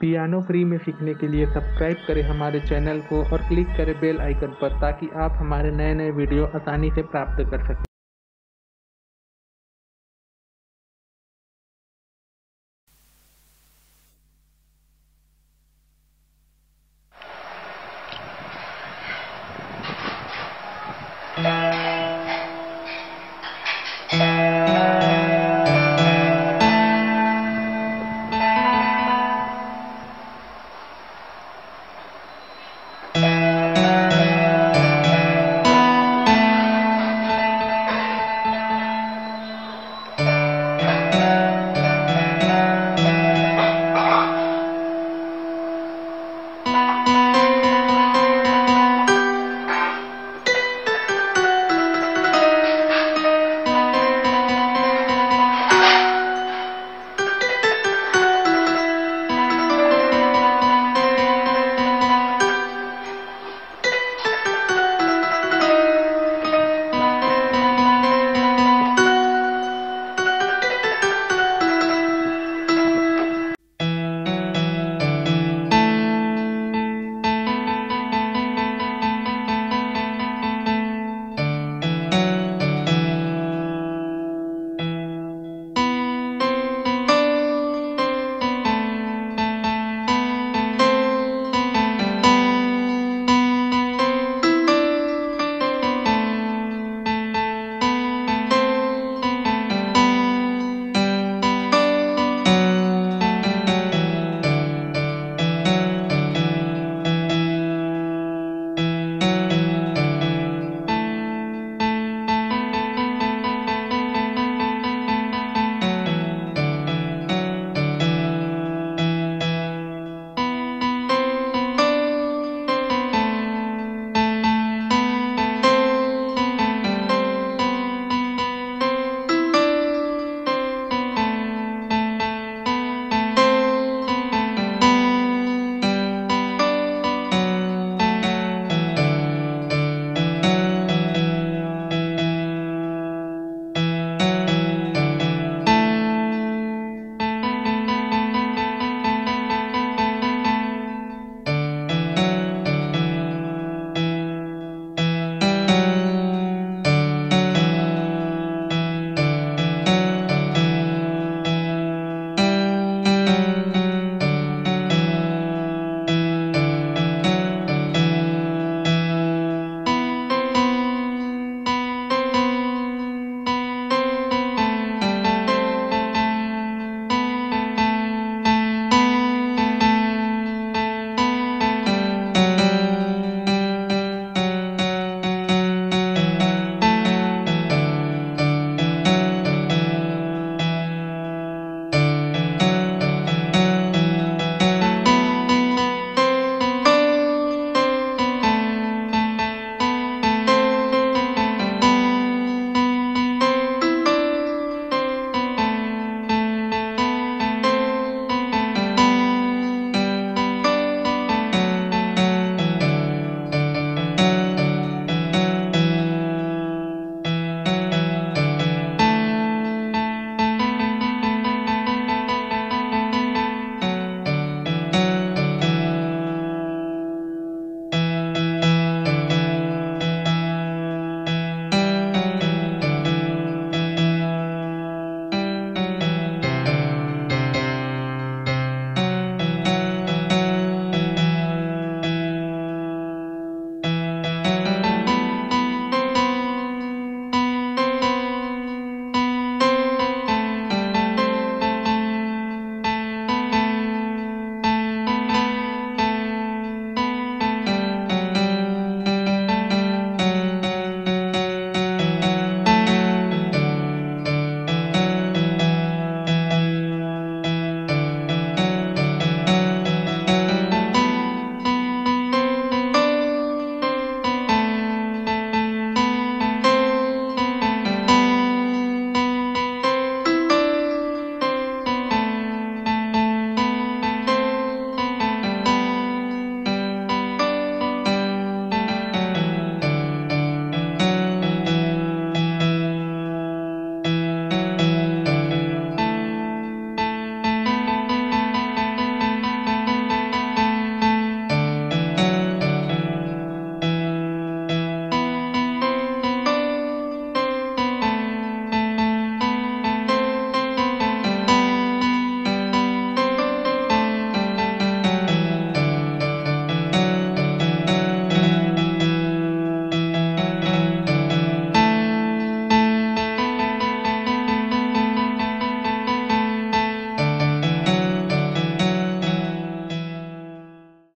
Piano free में सीखने के लिए सब्सक्राइब करें हमारे चैनल को और क्लिक करें बेल आइकन पर ताकि आप हमारे नए नए वीडियो आसानी से प्राप्त कर सकें Yeah.